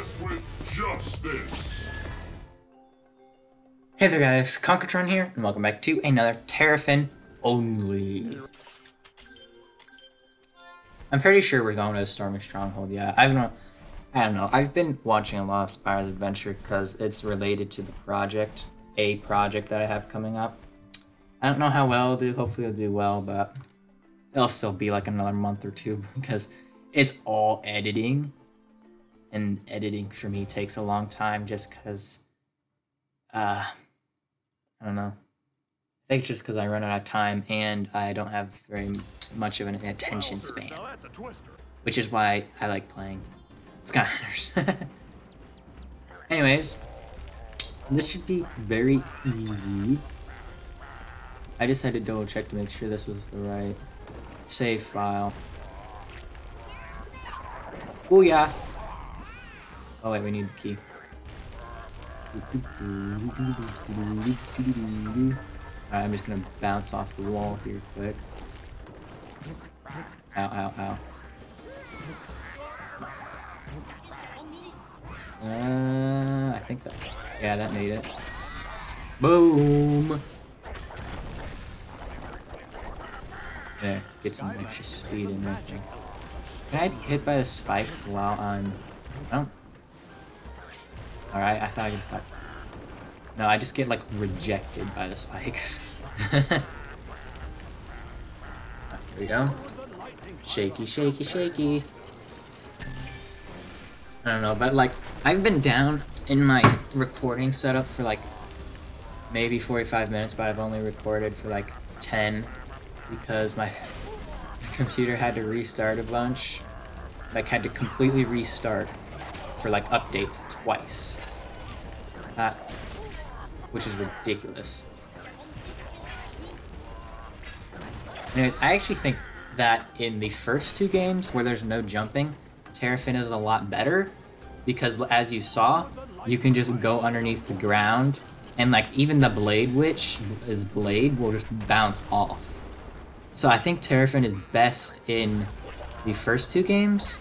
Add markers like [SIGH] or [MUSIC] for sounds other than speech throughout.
mess with justice. Hey there guys, Conquertron here, and welcome back to another Terrafin Only. I'm pretty sure we're going to Storming Stronghold, yeah. I don't. I don't know. I've been watching a lot of Spyro's Adventure because it's related to the project, a project that I have coming up. I don't know how well it'll do. Hopefully it'll do well, but it'll still be like another month or two [LAUGHS] because it's all editing. And editing for me takes a long time just because, uh, I don't know. I think just because I run out of time and I don't have very much of an attention span. Which is why I like playing Skylanders. [LAUGHS] Anyways, this should be very easy. I just had to double check to make sure this was the right save file. Oh yeah. Oh wait, we need the key. Alright, I'm just gonna bounce off the wall here quick. Ow, ow, ow. Uh, I think that, yeah, that made it. Boom! There, get some extra speed in right there. Can I be hit by the spikes while I'm, oh. Alright, I thought I just got, no, I just get like rejected by the spikes. [LAUGHS] there we go. Shaky, shaky, shaky. I don't know, but like, I've been down in my recording setup for like maybe 45 minutes, but I've only recorded for like 10 because my [LAUGHS] computer had to restart a bunch. Like, had to completely restart for like updates twice. That, which is ridiculous. Anyways, I actually think that in the first two games where there's no jumping, Terrafin is a lot better because as you saw, you can just go underneath the ground and like even the Blade Witch, his blade will just bounce off. So I think Terrafin is best in the first two games.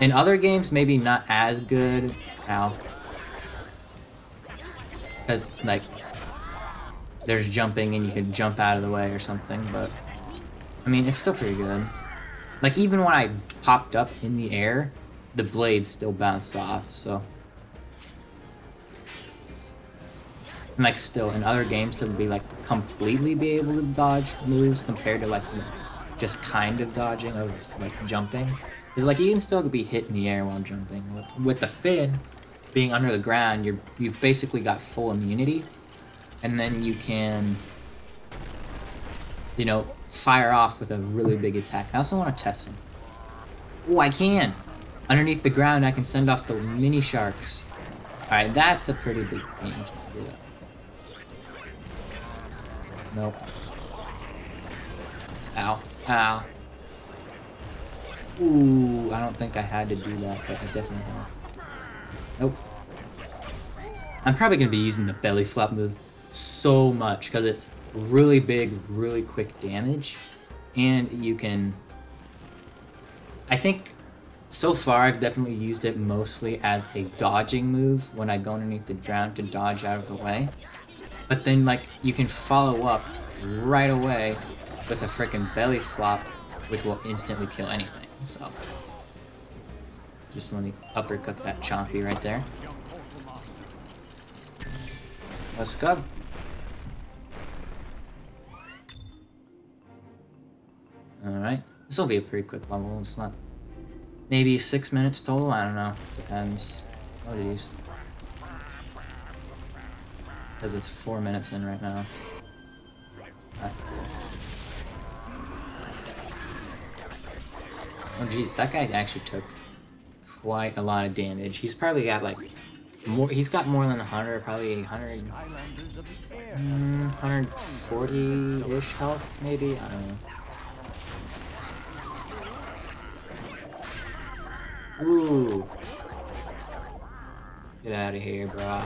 In other games, maybe not as good. Ow. Because, like, there's jumping and you can jump out of the way or something, but... I mean, it's still pretty good. Like, even when I popped up in the air, the blades still bounced off, so... And, like, still, in other games, to be, like, completely be able to dodge moves compared to, like, just kind of dodging of, like, jumping. Because, like, you can still be hit in the air while jumping. With, with the fin, being under the ground, you're, you've basically got full immunity. And then you can, you know, fire off with a really big attack. I also want to test them. Oh, I can! Underneath the ground, I can send off the mini sharks. Alright, that's a pretty big range to do. Nope. Ow. Ow. Ooh, I don't think I had to do that, but I definitely have. Nope. I'm probably going to be using the belly flop move so much because it's really big, really quick damage. And you can... I think so far I've definitely used it mostly as a dodging move when I go underneath the ground to dodge out of the way. But then like you can follow up right away with a freaking belly flop which will instantly kill anything. So just let me uppercut that chompy right there. Let's go. Alright. This will be a pretty quick level. It's not... Maybe six minutes total? I don't know. Depends. Oh, jeez. Because it's four minutes in right now. Oh, jeez. That guy actually took quite a lot of damage. He's probably got, like, more, he's got more than 100, probably 100, mm, 140-ish health, maybe? I don't know. Ooh. Get out of here, brah.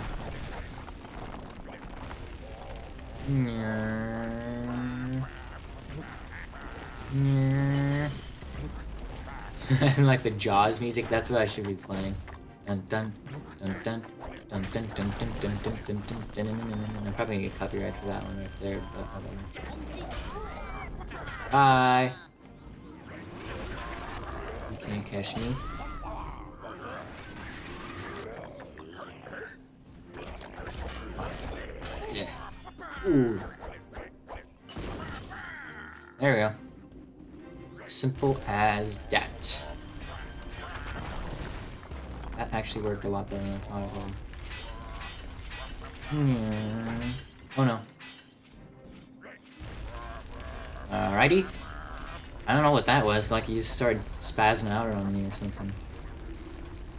And like the Jaws music, that's what I should be playing. Dun dun dun dun dun dun dun dun dun dun dun dun dun dun dun I'm probably gonna get copyright for that one right there. Bye. You can't catch me. Yeah. There we go. Simple as that. That actually worked a lot better than I thought. Yeah. Oh no. Alrighty. I don't know what that was, like he just started spazzing out on me or something.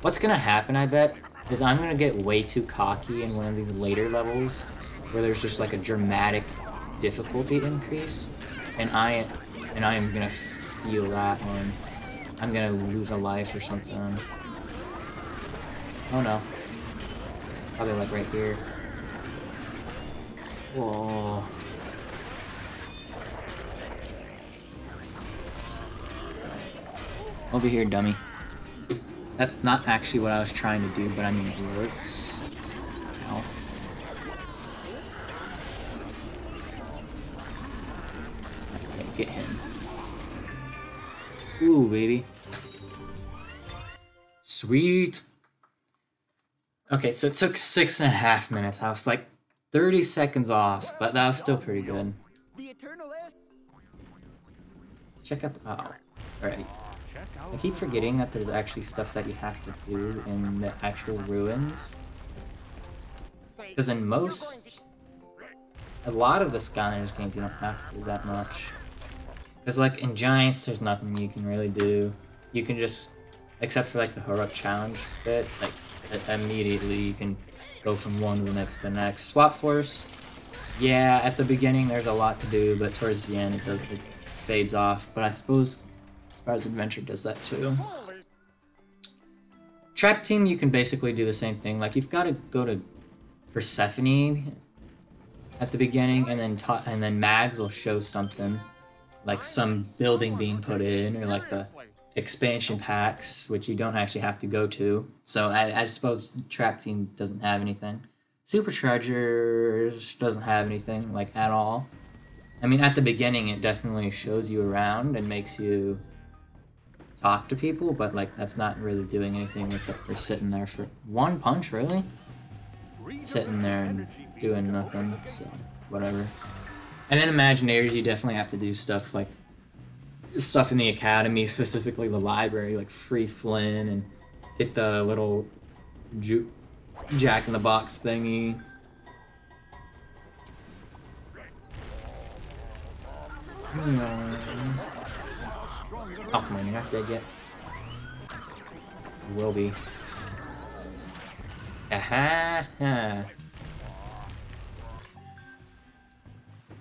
What's gonna happen, I bet, is I'm gonna get way too cocky in one of these later levels where there's just like a dramatic difficulty increase, and I and I am gonna feel that one. I'm gonna lose a life or something. Oh no. Probably like right here. Whoa. Over here, dummy. That's not actually what I was trying to do, but I mean it works. Ow. Okay, get him. Ooh, baby. Sweet. Okay, so it took six and a half minutes. I was like 30 seconds off, but that was still pretty good. The Eternal Ash. Check out the. Oh, alright. I keep forgetting that there's actually stuff that you have to do in the actual ruins. Because in most. A lot of the Skylanders games, you don't have to do that much. Because, like, in Giants, there's nothing you can really do. You can just. Except for, like, the heroic challenge bit, like, immediately you can go from one to the next to the next. Swap Force, yeah, at the beginning there's a lot to do, but towards the end it, does, it fades off. But I suppose Spyro's Adventure does that too. Trap Team, you can basically do the same thing. Like you've got to go to Persephone at the beginning, and then and then Mags will show something, like some building being put in, or like the expansion packs, which you don't actually have to go to. So I, I suppose Trap Team doesn't have anything. Superchargers doesn't have anything like at all. I mean, at the beginning, it definitely shows you around and makes you talk to people, but like that's not really doing anything except for sitting there for one punch, really. Sitting there and doing nothing, so whatever. And then Imagineers, you definitely have to do stuff like stuff in the academy, specifically the library, like free Flynn and get the little ju- Jack hmm. in the Box thingy. Oh come on, you're not dead yet. You will be. Aha! ha.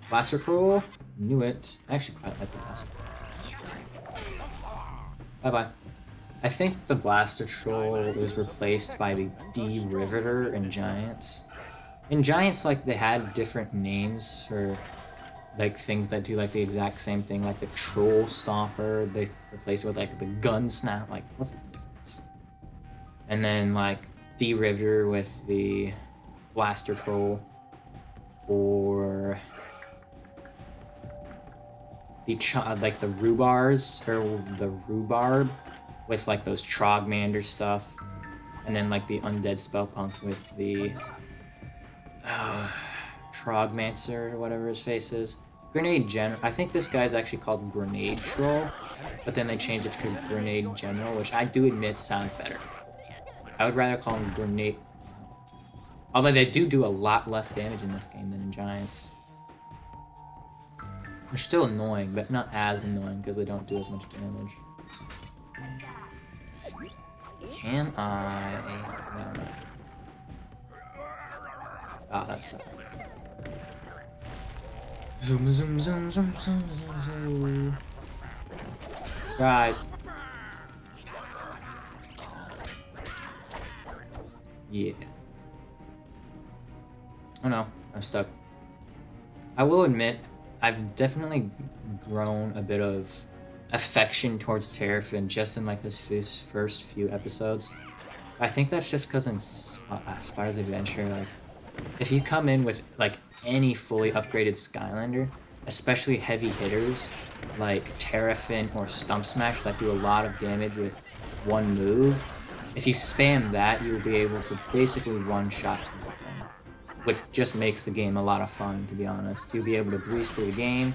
Blaster Troll? Knew it. I actually quite like the Blaster Troll. Bye bye. I think the Blaster Troll is replaced by the D-Riveter in Giants. In Giants, like, they had different names for, like, things that do, like, the exact same thing. Like, the Troll Stomper, they replaced it with, like, the Gun Snap. Like, what's the difference? And then, like, D-Riveter with the Blaster Troll. Or the like the rhubars or the rhubarb with like those trogmander stuff and then like the undead spellpunk with the uh, trogmancer or whatever his face is. Grenade general i think this guy's actually called grenade troll but then they changed it to grenade general which i do admit sounds better. I would rather call him grenade although they do do a lot less damage in this game than in giants they're still annoying, but not as annoying because they don't do as much damage. Can I? No, no. Ah, that's. Zoom, zoom, zoom, zoom, zoom, zoom, zoom. Surprise. Yeah. Oh no, I'm stuck. I will admit, I've definitely grown a bit of affection towards Terrafin just in like his first, few episodes. I think that's just because in uh, Spyro's Adventure, like, if you come in with like any fully upgraded Skylander, especially heavy hitters like Terrafin or Stump Smash that do a lot of damage with one move, if you spam that, you'll be able to basically one-shot which just makes the game a lot of fun, to be honest. You'll be able to breeze through the game,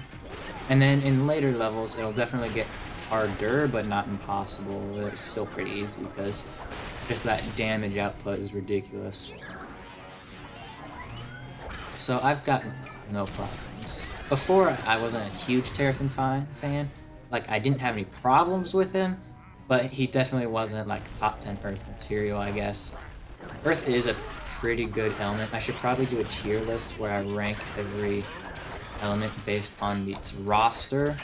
and then in later levels, it'll definitely get harder, but not impossible. It's still pretty easy, because just that damage output is ridiculous. So I've got no problems. Before, I wasn't a huge Terrafin fan. Like, I didn't have any problems with him, but he definitely wasn't, like, top 10 Earth material, I guess. Earth is a pretty good element. I should probably do a tier list where I rank every element based on its roster.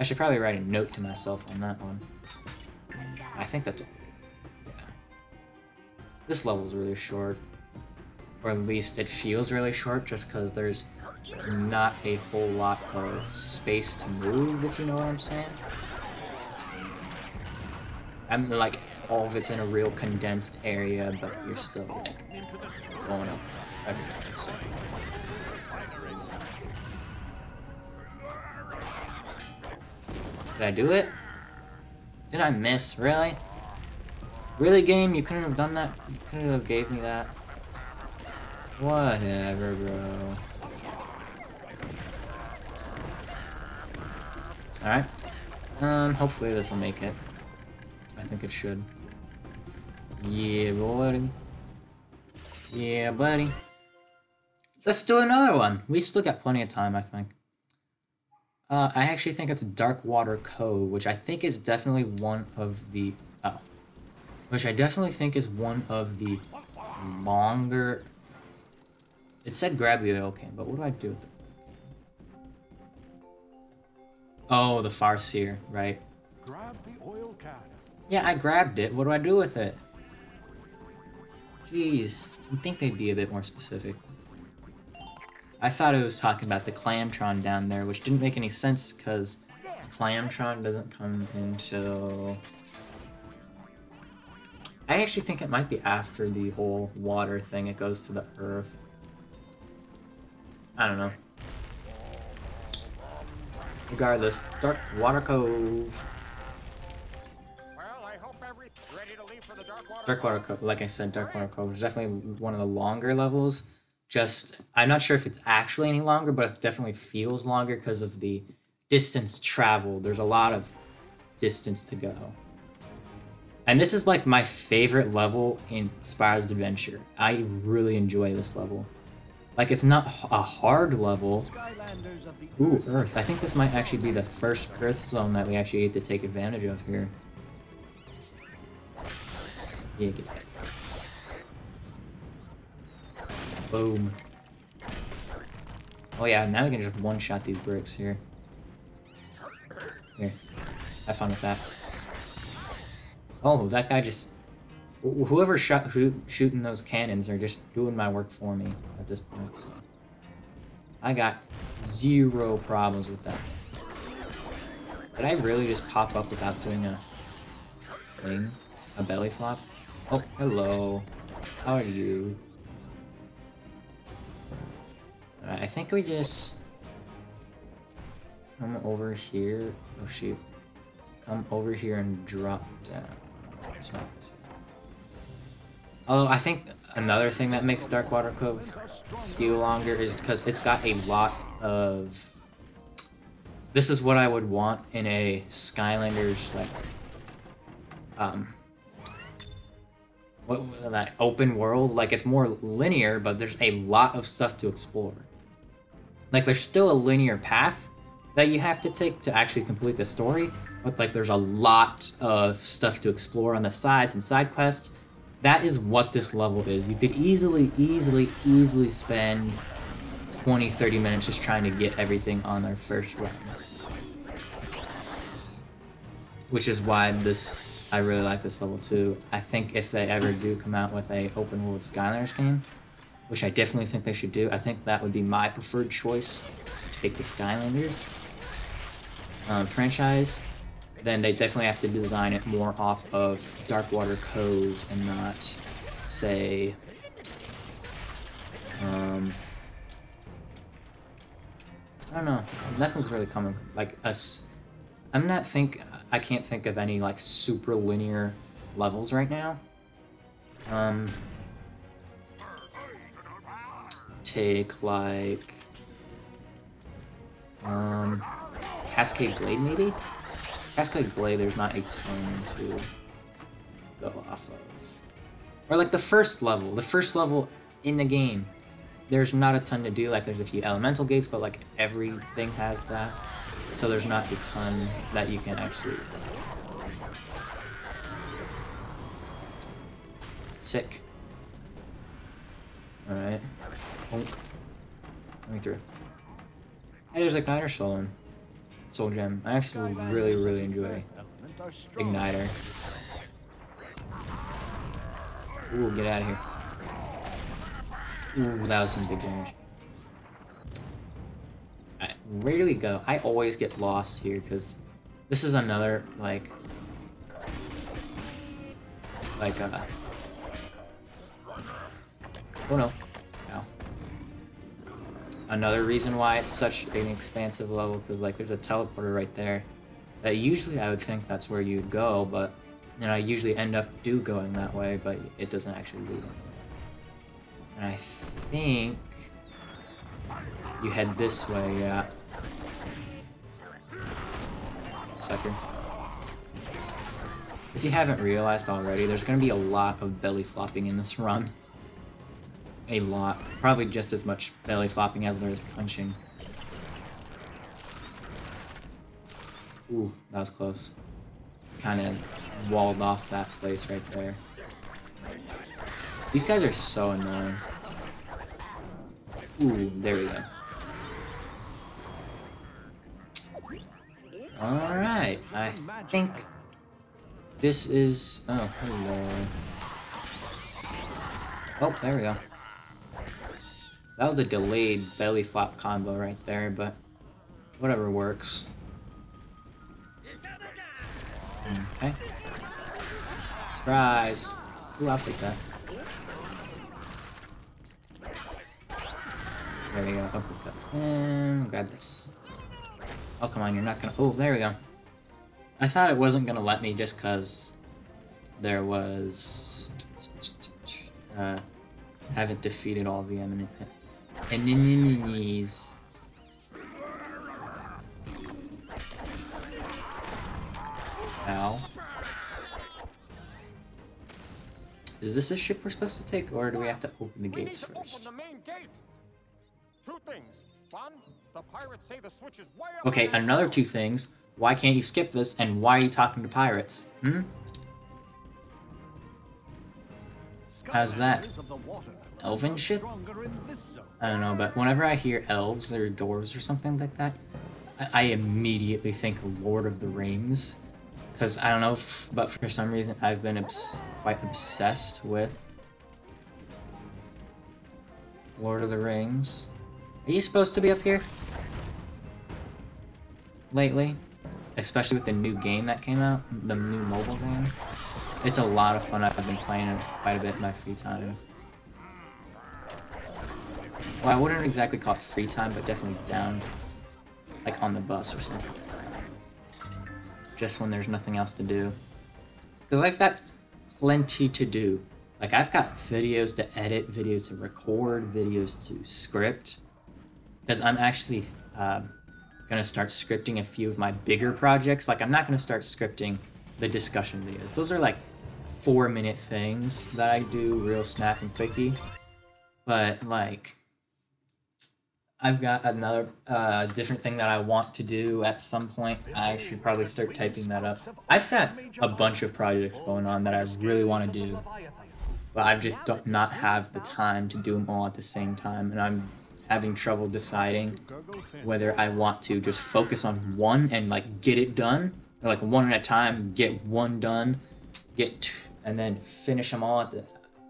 I should probably write a note to myself on that one. I think that's Yeah. this level's really short. Or at least it feels really short just because there's not a whole lot of space to move, if you know what I'm saying. I'm like, all of it's in a real condensed area, but you're still like going up every time, so. Did I do it? Did I miss? Really? Really, game? You couldn't have done that? You couldn't have gave me that? Whatever, bro. Alright. Um, hopefully this will make it. I think it should. Yeah, buddy. Yeah, buddy. Let's do another one. We still got plenty of time, I think. Uh, I actually think it's Dark Water Cove, which I think is definitely one of the... Oh which I definitely think is one of the longer... It said grab the oil can, but what do I do with it? Oh, the Farseer, right. Grab the oil can. Yeah, I grabbed it. What do I do with it? Jeez, you'd think they'd be a bit more specific. I thought it was talking about the Clamtron down there, which didn't make any sense because Clamtron doesn't come until I actually think it might be after the whole water thing. It goes to the earth. I don't know. Regardless, Dark Water Cove. Dark Water Cove, like I said, Dark Water Cove is definitely one of the longer levels. Just, I'm not sure if it's actually any longer, but it definitely feels longer because of the distance traveled. There's a lot of distance to go. And this is like my favorite level in Spyro's Adventure. I really enjoy this level. Like, it's not a hard level. Ooh, Earth. I think this might actually be the first Earth zone that we actually get to take advantage of here. Yeah, get that. Boom. Oh yeah, now we can just one-shot these bricks here. Here. Have fun with that. Oh, that guy just... Whoever shot who, shooting those cannons are just doing my work for me at this point. So. I got zero problems with that. Did I really just pop up without doing a thing? A belly flop? Oh, hello. How are you? I think we just come over here. Oh shoot. Come over here and drop down. Although I think another thing that makes Dark Water Cove feel longer is because it's got a lot of... This is what I would want in a Skylanders, like, um, what, that open world. Like, it's more linear, but there's a lot of stuff to explore. Like, there's still a linear path that you have to take to actually complete the story, but like there's a lot of stuff to explore on the sides and side quests. That is what this level is. You could easily, easily, easily spend 20, 30 minutes just trying to get everything on their first run. Which is why this, I really like this level too. I think if they ever do come out with a open world Skylanders game, which I definitely think they should do, I think that would be my preferred choice to take the Skylanders um, franchise then they definitely have to design it more off of Darkwater Cove and not, say, um, I don't know. Nothing's really coming like us. I'm not think I can't think of any like super linear levels right now. Um, take like um Cascade Glade maybe. Cascade Glade, there's not a ton to go off of. Or like the first level, the first level in the game there's not a ton to do. Like there's a few elemental gates, but like everything has that. So there's not a ton that you can actually. Sick. Alright. Honk. me through. Hey, there's Igniter Soul Soul Gem. I actually really, really enjoy Igniter. Ooh, get out of here. Ooh, that was some big damage. Where do we go? I always get lost here because this is another like like uh oh no no another reason why it's such an expansive level because like there's a teleporter right there that usually I would think that's where you'd go but know I usually end up do going that way but it doesn't actually lead anywhere. And I think you head this way, yeah. Sucker. If you haven't realized already, there's to be a lot of belly flopping in this run. A lot. Probably just as much belly flopping as there is punching. Ooh, that was close. Kind of walled off that place right there. These guys are so annoying. Ooh, there we go. Alright, I think this is... Oh, hello. Oh, there we go. That was a delayed belly flop combo right there, but whatever works. Okay. Surprise! Ooh, I'll take that. There we go, uppercut. And grab this. Oh, come on, you're not gonna... Oh, there we go. I thought it wasn't gonna let me just because there was... Uh, haven't defeated all the eminent enemies. Ow. Is this a ship we're supposed to take, or do we have to open the gates first? Two things. One, the pirates say the switch is way up Okay, another two things. Why can't you skip this, and why are you talking to pirates? Hmm? How's that? Elven ship? I don't know, but whenever I hear elves or dwarves or something like that, I, I immediately think Lord of the Rings. Because I don't know, if, but for some reason I've been obs quite obsessed with Lord of the Rings. Are you supposed to be up here? Lately? Especially with the new game that came out, the new mobile game. It's a lot of fun. I've been playing it quite a bit in my free time. Well, I wouldn't exactly call it free time, but definitely down, like on the bus or something. Just when there's nothing else to do. Because I've got plenty to do. Like, I've got videos to edit, videos to record, videos to script because I'm actually uh, going to start scripting a few of my bigger projects. Like, I'm not going to start scripting the discussion videos. Those are like four minute things that I do real snap and quickie. But, like, I've got another uh, different thing that I want to do at some point. I should probably start typing that up. I've got a bunch of projects going on that I really want to do, but I just don't not have the time to do them all at the same time, and I'm having trouble deciding whether I want to just focus on one and like get it done, or like one at a time, get one done, get and then finish them all at the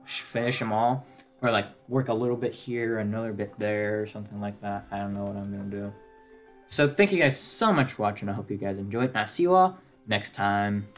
finish them all, or like work a little bit here, another bit there, or something like that. I don't know what I'm gonna do. So thank you guys so much for watching. I hope you guys enjoyed, and I'll see you all next time.